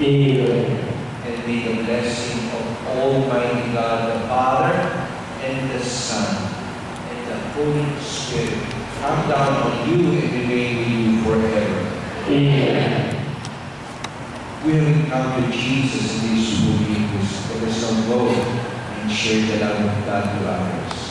And may the blessing of Almighty God, the Father, and the Son, and the Holy Spirit come down on you and remain with you forever. Amen. We have come to Jesus in these holy Eucharist. Let us now go and share the love of God to others.